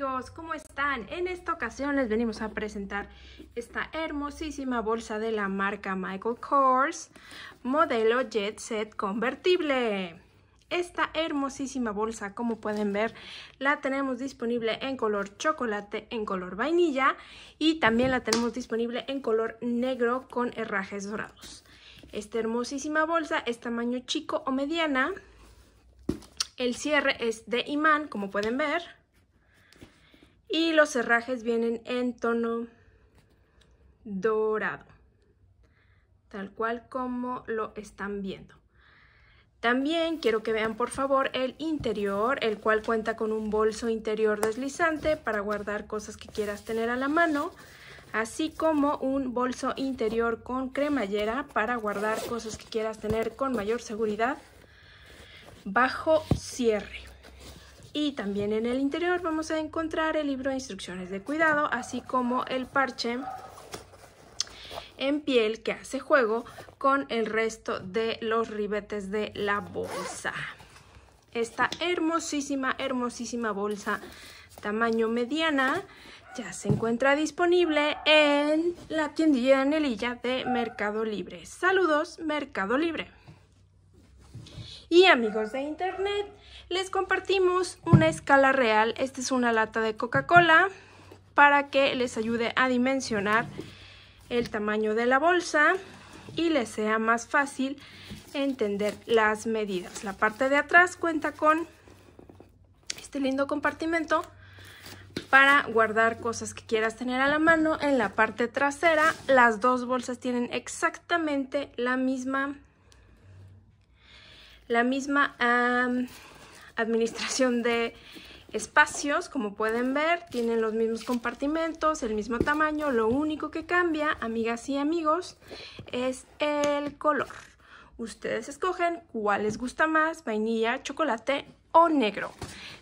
amigos, ¿cómo están? En esta ocasión les venimos a presentar esta hermosísima bolsa de la marca Michael Kors, modelo Jet Set convertible. Esta hermosísima bolsa, como pueden ver, la tenemos disponible en color chocolate, en color vainilla y también la tenemos disponible en color negro con herrajes dorados. Esta hermosísima bolsa es tamaño chico o mediana. El cierre es de imán, como pueden ver y los herrajes vienen en tono dorado, tal cual como lo están viendo. También quiero que vean por favor el interior, el cual cuenta con un bolso interior deslizante para guardar cosas que quieras tener a la mano, así como un bolso interior con cremallera para guardar cosas que quieras tener con mayor seguridad bajo cierre. Y también en el interior vamos a encontrar el libro de instrucciones de cuidado, así como el parche en piel que hace juego con el resto de los ribetes de la bolsa. Esta hermosísima, hermosísima bolsa tamaño mediana ya se encuentra disponible en la tiendilla de anelilla de Mercado Libre. Saludos, Mercado Libre. Y amigos de internet, les compartimos una escala real. Esta es una lata de Coca-Cola para que les ayude a dimensionar el tamaño de la bolsa y les sea más fácil entender las medidas. La parte de atrás cuenta con este lindo compartimento para guardar cosas que quieras tener a la mano. En la parte trasera las dos bolsas tienen exactamente la misma la misma administración de espacios, como pueden ver, tienen los mismos compartimentos, el mismo tamaño, lo único que cambia, amigas y amigos, es el color. Ustedes escogen cuál les gusta más, vainilla, chocolate o negro.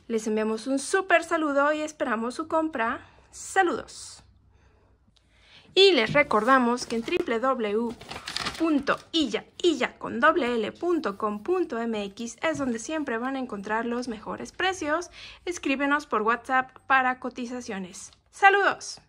Les enviamos un súper saludo y esperamos su compra. Saludos. Y les recordamos que en www con mx es donde siempre van a encontrar los mejores precios. Escríbenos por WhatsApp para cotizaciones. ¡Saludos!